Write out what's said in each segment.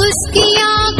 उसकी आँखों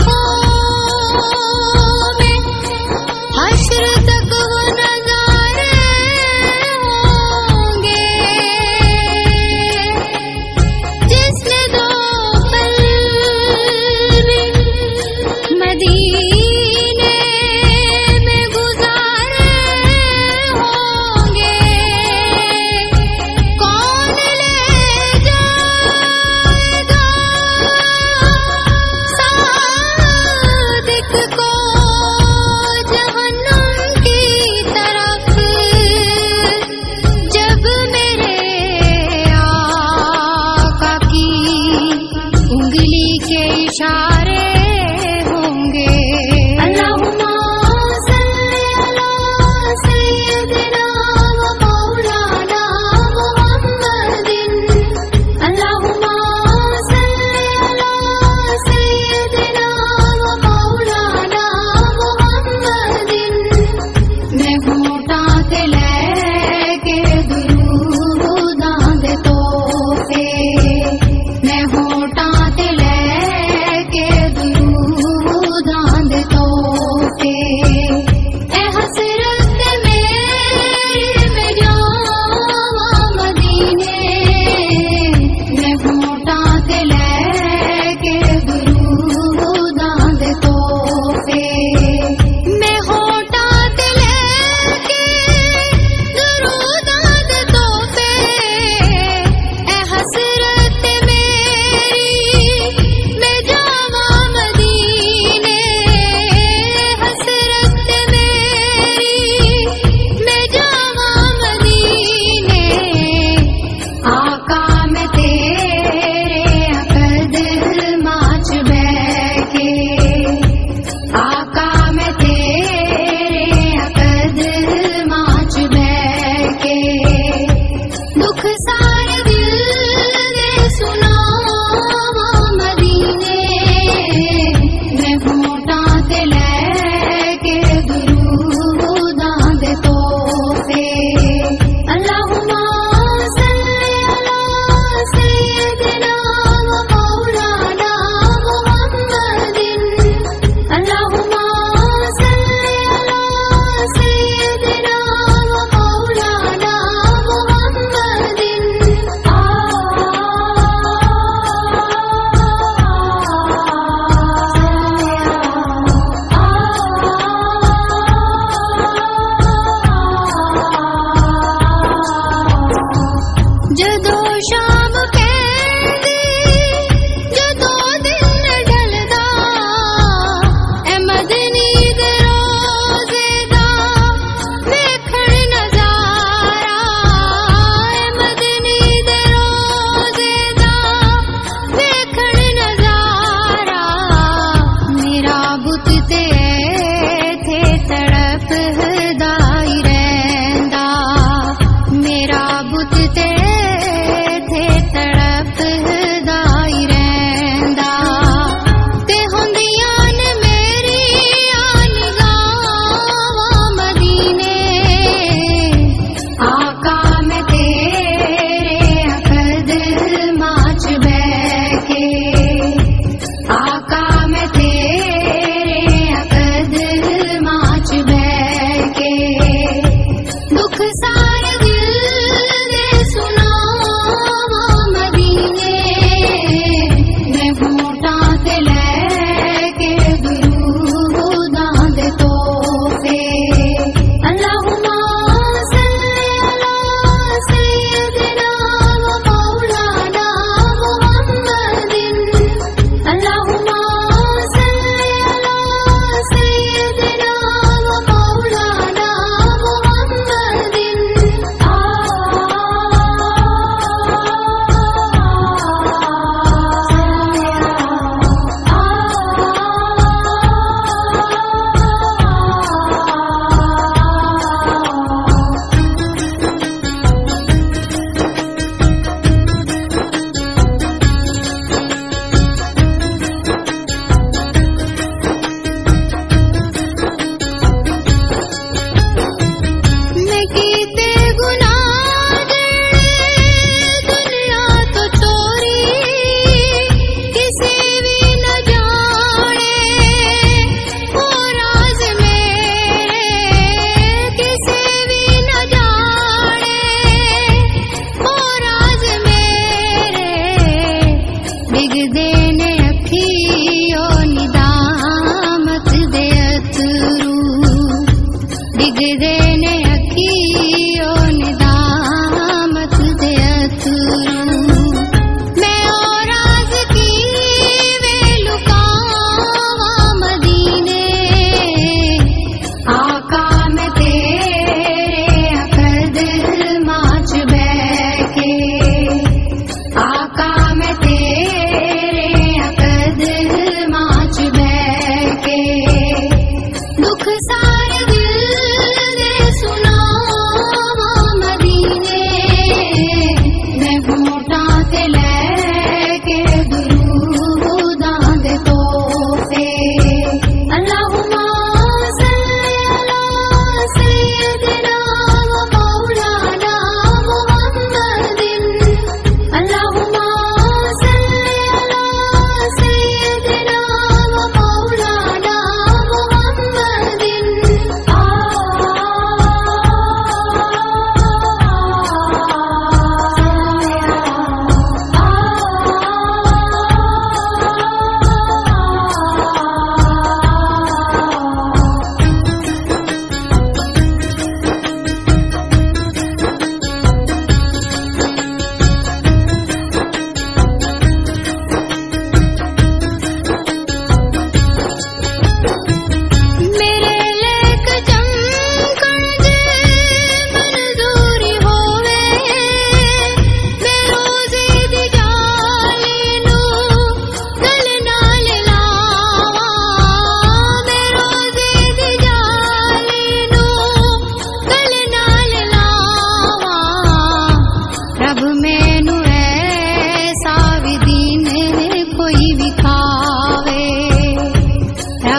desde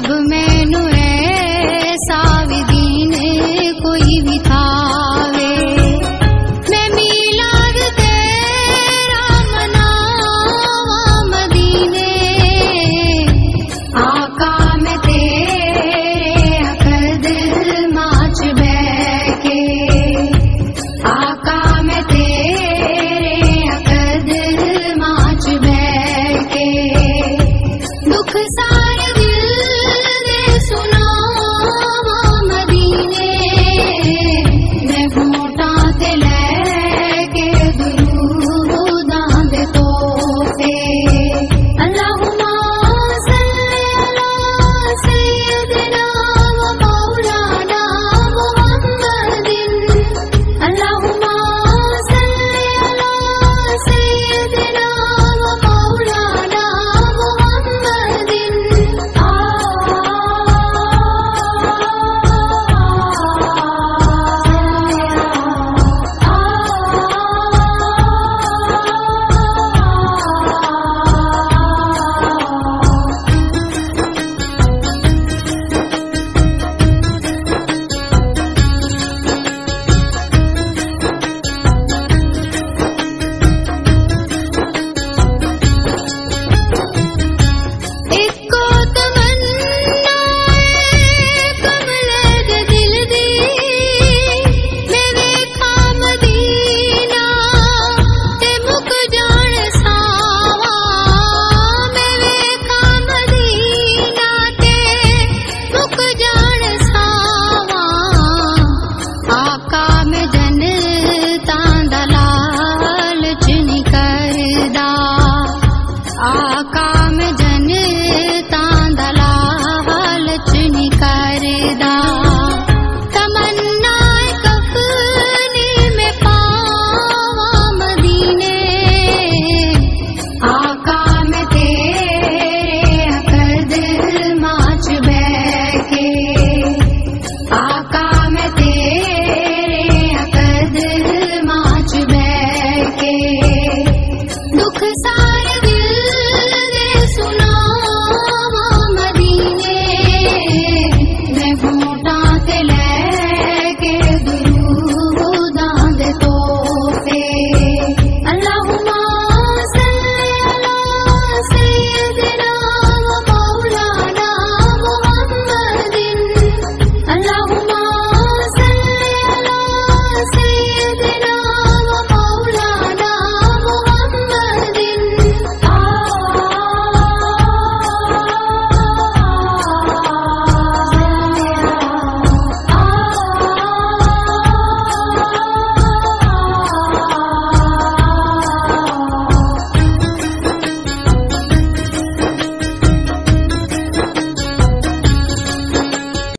अब मैं